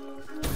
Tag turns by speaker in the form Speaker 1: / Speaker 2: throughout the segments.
Speaker 1: Demo KIA.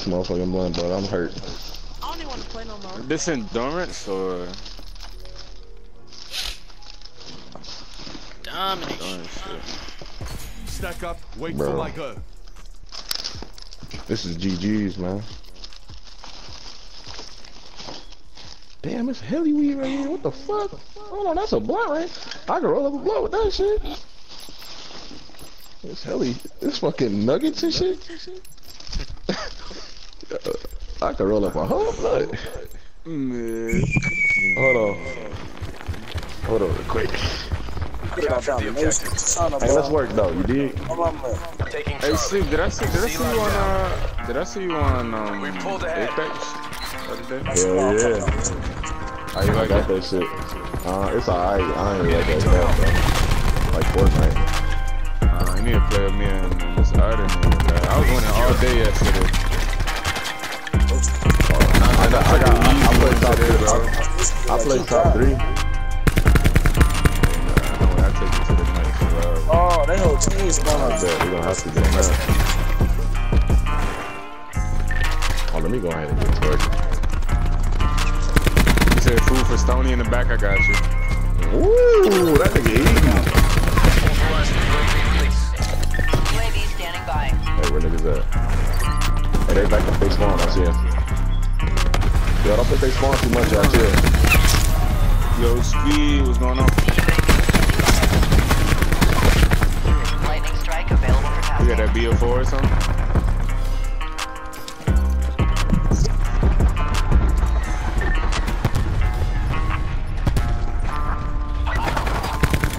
Speaker 2: This motherfucking blunt, but I'm hurt.
Speaker 3: I don't even want to play no more.
Speaker 4: This endurance or
Speaker 5: Domination.
Speaker 6: Stack up, wait
Speaker 2: Bro.
Speaker 6: for my go.
Speaker 2: This is GG's, man. Damn, it's heli weed right here. What the fuck? Hold on, that's a blunt, right? I can roll up a blunt with that shit. It's heli. It's fucking nuggets and shit. I can roll up a whole blunt.
Speaker 4: Man.
Speaker 2: Hold on. Hold on real quick. Hey, let's work though, you dig?
Speaker 4: Hey, Sleep, did I see did I see you on uh did I see you on um
Speaker 7: We pulled ahead.
Speaker 4: Apex the?
Speaker 2: Hell yeah.
Speaker 4: How you
Speaker 2: I
Speaker 4: like
Speaker 2: got
Speaker 4: that?
Speaker 2: that shit. Uh, it's alright. I ain't like that bad, though. Like Fortnite.
Speaker 4: Uh, you need to play with me and, and this other nigga. I was winning all day yesterday.
Speaker 2: I got, I got, I, I play top three,
Speaker 4: bro.
Speaker 2: I, I play top three.
Speaker 4: I I take you to the next level.
Speaker 8: Oh, they whole team
Speaker 2: I
Speaker 8: spawned.
Speaker 2: bet we gonna have to get that. Oh, let me go ahead and get to work.
Speaker 4: You said food for Stony in the back, I got you.
Speaker 2: Ooh, that nigga easy.
Speaker 3: UAV standing by.
Speaker 2: Hey, where niggas at? Hey, they back up they spawn. I see him. Yo, I don't think they spawn too much out here.
Speaker 4: Yo, Speed, what's going on?
Speaker 3: Lightning strike available for
Speaker 4: You got that BO4 or something?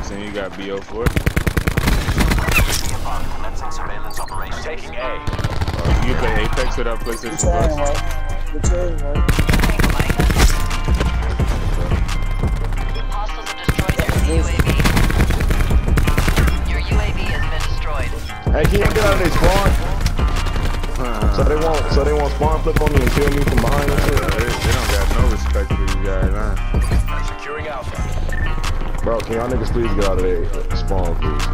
Speaker 4: Saying you got BO4?
Speaker 7: Taking A.
Speaker 4: Uh, you play Apex without PlayStation
Speaker 8: Return,
Speaker 4: Plus?
Speaker 8: Right? Return, right?
Speaker 3: Hostiles have destroyed your UAV. Your UAV has been destroyed.
Speaker 2: Hey, can you get out of their spawn? So they won't, so they won't spawn flip on me and kill me from behind and
Speaker 4: Uh,
Speaker 2: shit?
Speaker 4: they, they don't got no respect for these guys, huh?
Speaker 7: Securing Alpha.
Speaker 2: Bro, can y'all niggas please get out of there? Spawn, please.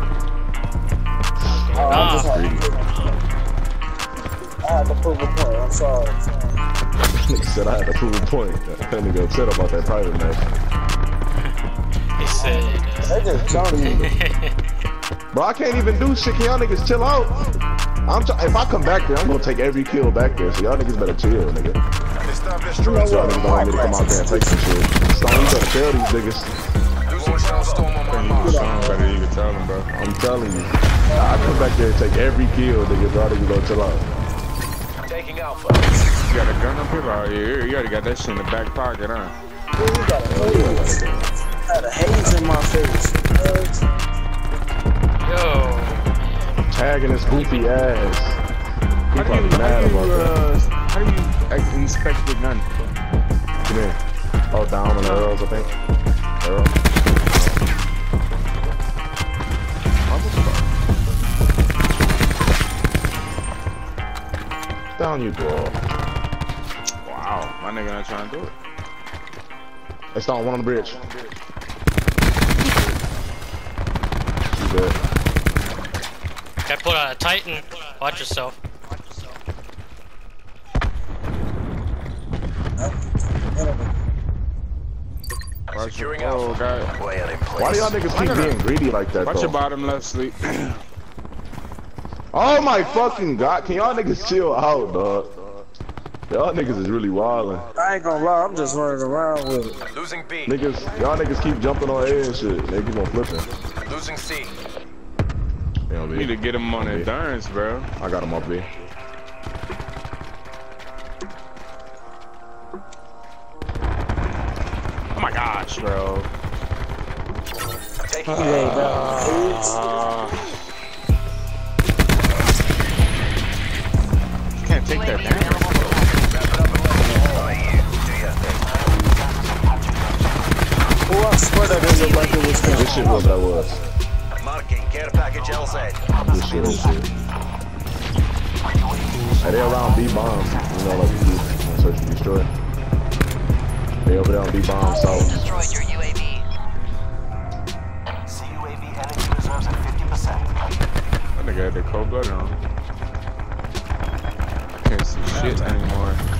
Speaker 8: Oh, I just
Speaker 5: Ah.
Speaker 8: had I had to prove a point. I'm sorry.
Speaker 2: Nigga said I had to prove a point. That nigga upset about that private match.
Speaker 5: He said, uh,
Speaker 8: They just jumped me.
Speaker 2: Bro, I can't even do shit. Can y'all niggas chill out? I'm try- if I come back there, I'm gonna take every kill back there. So y'all niggas better chill, nigga.
Speaker 7: Established
Speaker 2: You know
Speaker 7: drones.
Speaker 2: y'all niggas don't want me to come out there and take some shit. Stone, you better tell these niggas.
Speaker 7: Losing Shellstorm on my
Speaker 4: You
Speaker 7: mark.
Speaker 4: can show 'em better, you can tell them, bro.
Speaker 2: I'm telling you. I come back there and take every kill, nigga. Y'all niggas gonna chill out.
Speaker 7: Taking Alpha.
Speaker 4: You got a gun up here? Oh, yeah, you already got that shit in the back pocket, huh?
Speaker 8: You got a haze. I had a haze in my face.
Speaker 5: yo,
Speaker 2: Tagging his goofy ass. He
Speaker 4: do you,
Speaker 2: probably mad
Speaker 4: do you,
Speaker 2: about that.
Speaker 4: uh, how do you uh, inspect the gun?
Speaker 2: Come here. Oh, down on the arrows, I think. Arrow. Down you go.
Speaker 4: Wow, my nigga not trying to do it.
Speaker 2: It's down one on the bridge. You good.
Speaker 5: got put on a Titan. Watch yourself.
Speaker 4: Watch
Speaker 7: Securing
Speaker 4: oh, God.
Speaker 2: Why do y'all niggas keep being greedy like that,
Speaker 4: Watch your bottom left sleep.
Speaker 2: Oh my fucking god, can y'all niggas chill out, dog? Y'all niggas is really wildin'.
Speaker 8: I ain't gonna lie, I'm just running around with it.
Speaker 7: Losing B.
Speaker 2: Niggas, y'all niggas keep jumping on A and shit. They keep on flipping.
Speaker 7: Losing C.
Speaker 2: You know,
Speaker 4: You need to get him on endurance, bro.
Speaker 2: I got him up B.
Speaker 4: Oh my gosh, bro.
Speaker 7: Taking
Speaker 8: He laid down. Haze.
Speaker 4: Uh, That
Speaker 8: didn't like it was.
Speaker 2: This shit was what I was.
Speaker 7: Marking. Care package LZ.
Speaker 2: This shit is shit. Hey, they around B bombs, you know, like we do. So search and destroy. They over there on B bomb, so
Speaker 3: Destroyed your UAV.
Speaker 7: CUAV energy reserves at 50%.
Speaker 4: That nigga had the cold blooded on. Can't see shit anymore.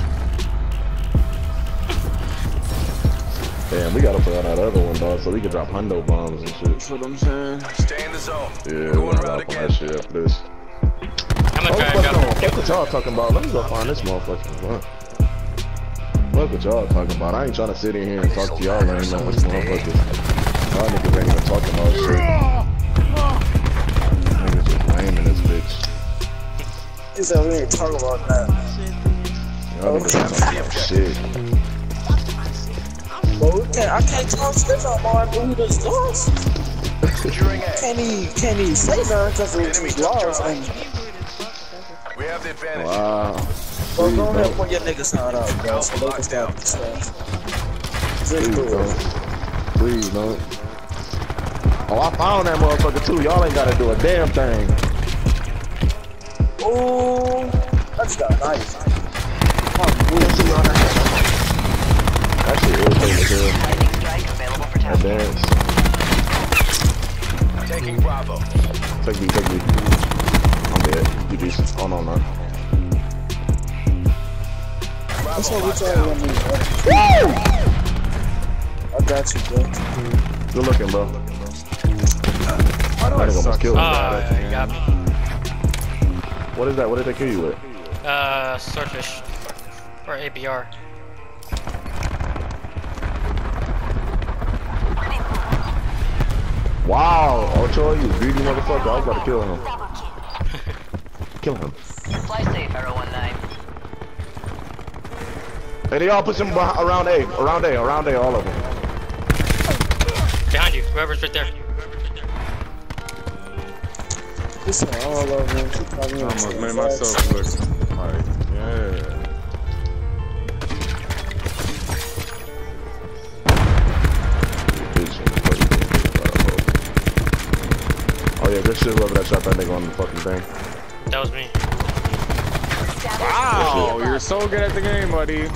Speaker 2: Damn, we gotta put on that other one, dog, so we can drop hundo bombs and shit.
Speaker 4: That's what I'm saying.
Speaker 7: Stay in the zone.
Speaker 2: Yeah,
Speaker 7: We're
Speaker 2: we
Speaker 7: going
Speaker 2: gotta
Speaker 7: around
Speaker 2: drop on
Speaker 7: again.
Speaker 2: that shit after this.
Speaker 5: I'm
Speaker 2: Oh,
Speaker 5: gonna try
Speaker 2: fuck,
Speaker 5: to
Speaker 2: no, fuck what y'all talking about. Let me go find this motherfucker. Fuck. Fuck what y'all talking about. I ain't trying to sit in here and talk to y'all and ain't know what motherfuckers. Y'all niggas ain't even talking about shit. Niggas just lame in this bitch.
Speaker 8: He said we ain't talking about that.
Speaker 2: Y'all niggas ain't talking about shit.
Speaker 8: But can't, I can't talk shit no more after we just lost.
Speaker 7: Securing A.
Speaker 8: Can't even, can't even say nothing because we
Speaker 7: Enemy
Speaker 8: just
Speaker 7: took
Speaker 8: lost. And,
Speaker 7: We have the advantage.
Speaker 2: Wow.
Speaker 8: bro,
Speaker 2: Please
Speaker 8: go ahead and
Speaker 2: don't.
Speaker 8: put your niggas out out, bro, so they can stop this stuff. Just
Speaker 2: Please
Speaker 8: do it.
Speaker 2: Please don't. Oh, I found that motherfucker too. Y'all ain't gotta do a damn thing.
Speaker 8: Ooh, I just got a knife. I'm weak.
Speaker 2: That shit irritating as hell.
Speaker 3: Lightning strike available for
Speaker 2: That
Speaker 7: Taking Bravo.
Speaker 2: Take me, take me. I'm dead. Just. Oh no,
Speaker 8: got you, bro.
Speaker 2: Good looking, bro.
Speaker 4: I
Speaker 2: nigga almost killed
Speaker 5: Ah, you got.
Speaker 2: What is that? What did they kill you with?
Speaker 5: Uh, swordfish. Or ABR.
Speaker 2: Wow, Ocho, you greedy motherfucker. I was about to kill him. kill him.
Speaker 3: Fly safe, Arrow 19.
Speaker 2: Hey, they all push him around A. Around A. Around A, all of them.
Speaker 5: Behind you. Whoever's right there.
Speaker 8: This one all over. She probably
Speaker 4: I
Speaker 8: on
Speaker 4: almost
Speaker 8: some
Speaker 4: made myself look like, yeah.
Speaker 2: Motherfucker. Yeah, good shit whoever that shot that nigga on the fucking thing.
Speaker 5: That was me.
Speaker 4: Wow, you're so good at the game, buddy.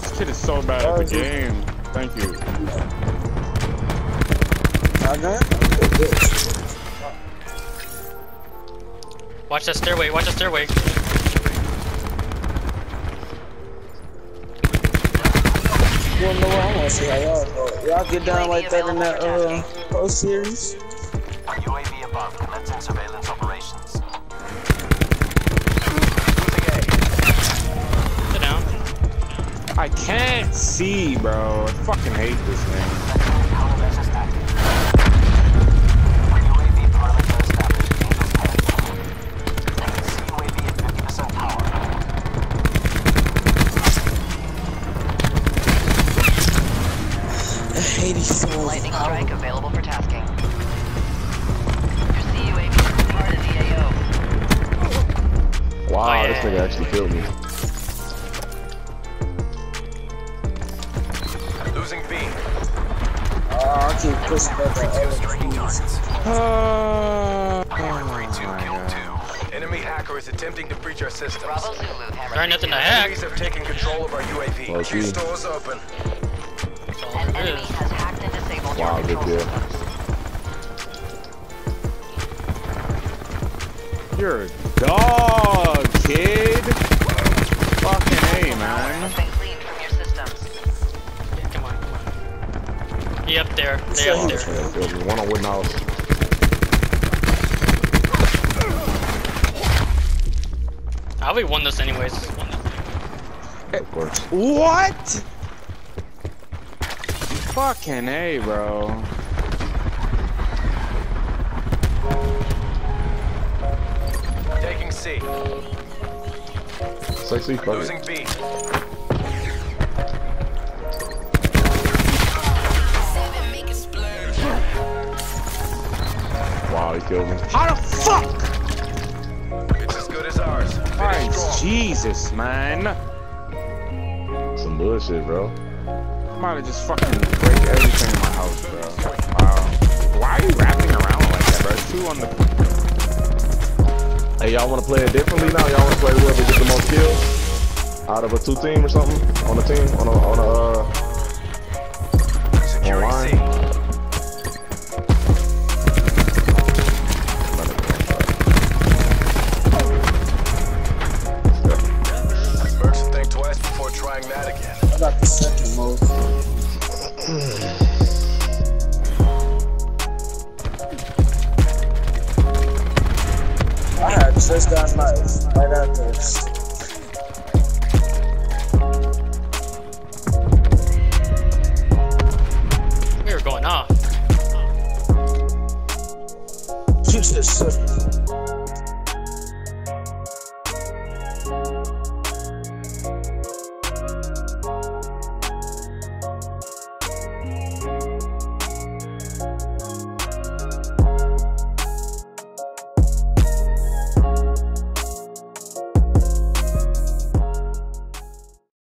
Speaker 4: This kid is so bad at the game. Thank you.
Speaker 8: I got
Speaker 5: Watch that stairway. Watch that stairway.
Speaker 8: You wanna know what? I wanna see how y'all. Y'all get down like that in that uh pro series.
Speaker 7: UAV above. Commencing surveillance operations.
Speaker 5: Sit down.
Speaker 4: I can't see, bro. I fucking hate this thing.
Speaker 8: 84.
Speaker 3: Lightning oh. strike available for tasking. Your CUAV part of the AO.
Speaker 2: Wow,
Speaker 5: oh, yeah.
Speaker 2: this nigga actually killed me.
Speaker 7: Losing B.
Speaker 8: Oh, I keep pushing back
Speaker 7: the
Speaker 4: Oh,
Speaker 7: oh two,
Speaker 4: ah.
Speaker 7: two. Enemy hacker is attempting to breach our systems.
Speaker 3: Bravo Zulu, Hammer.
Speaker 5: There ain't nothing to hack.
Speaker 7: Enemies have taken control of our UAV. Well,
Speaker 2: Two
Speaker 7: stores open
Speaker 3: enemy
Speaker 5: is.
Speaker 3: has hacked and disabled
Speaker 2: Wow,
Speaker 3: your
Speaker 2: good
Speaker 3: control systems.
Speaker 4: You're a dog, kid. Fucking A, man.
Speaker 3: Has been cleaned from your systems.
Speaker 5: Yeah, come on, come on. He up there. They up there.
Speaker 2: Yeah, killed me. One on Woodhouse.
Speaker 5: How we won this anyways?
Speaker 2: Of course.
Speaker 4: What? Fucking A, bro.
Speaker 7: Taking C.
Speaker 2: Sexy, fuck
Speaker 7: Losing
Speaker 2: it.
Speaker 7: B.
Speaker 2: Wow, he killed me.
Speaker 4: How the fuck?
Speaker 7: It's as good as ours.
Speaker 4: Christ. Jesus, man.
Speaker 2: Some some bullshit, bro.
Speaker 4: I'm about to just fucking break everything in my house, bro. Wow. Why are you wrapping around like that, bro? It's two on the.
Speaker 2: Hey, y'all want to play it differently now? Y'all want to play whoever gets the most kills out of a two team or something on a team on a on a uh,
Speaker 7: Securing
Speaker 2: Online.
Speaker 7: C. Mercs will think twice before trying that again.
Speaker 8: I got the second. I had just got knife right after.